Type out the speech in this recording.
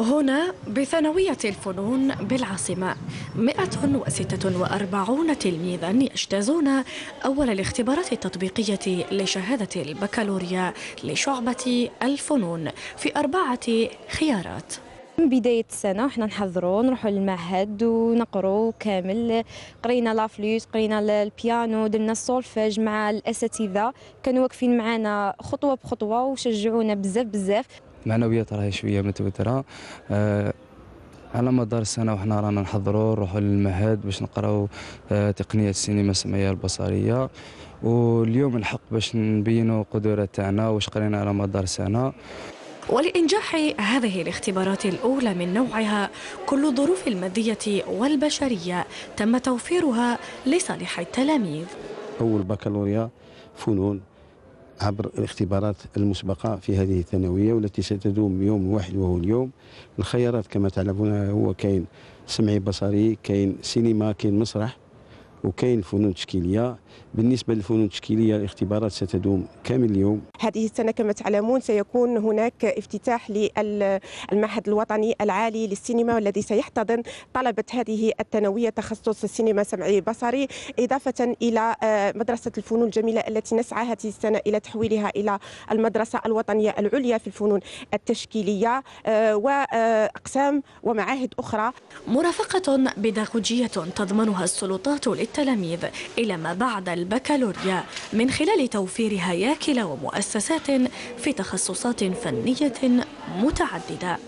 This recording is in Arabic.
هنا بثانوية الفنون بالعاصمة. 146 تلميذا يجتازون أول الاختبارات التطبيقية لشهادة البكالوريا لشعبة الفنون في أربعة خيارات. من بداية السنة حنا نحضروا نروحوا للمعهد ونقروا كامل. قرينا لا فلوت قرينا البيانو درنا السولفيج مع الأساتذة. كانوا واقفين معنا خطوة بخطوة وشجعونا بزاف بزاف. معنويات راهي شوية متوتره آه على مدار السنة وحنا رانا نحضروا نروحوا للمعهد باش نقراو آه تقنية السينما السمعية البصرية. واليوم الحق باش نبينوا قدرات تاعنا واش قرينا على مدار السنة. ولإنجاح هذه الاختبارات الأولى من نوعها كل الظروف المادية والبشرية تم توفيرها لصالح التلاميذ. أول بكالوريا فنون عبر الاختبارات المسبقة في هذه الثانوية والتي ستدوم يوم واحد وهو اليوم. الخيارات كما تعلمون هو كاين سمعي بصري كاين سينما كاين مسرح. وكاين فنون تشكيلية. بالنسبة للفنون التشكيلية الاختبارات ستدوم كامل اليوم. هذه السنة كما تعلمون سيكون هناك افتتاح للمعهد الوطني العالي للسينما والذي سيحتضن طلبة هذه الثانوية تخصص السينما سمعي بصري إضافة إلى آه، مدرسة الفنون الجميلة التي نسعى هذه السنة إلى تحويلها إلى المدرسة الوطنية العليا في الفنون التشكيلية آه، وأقسام ومعاهد أخرى. مرافقة بيداغوجيه تضمنها السلطات للتلاميذ إلى ما بعد البكالوريا من خلال توفير هياكل ومؤسسات في تخصصات فنية متعددة.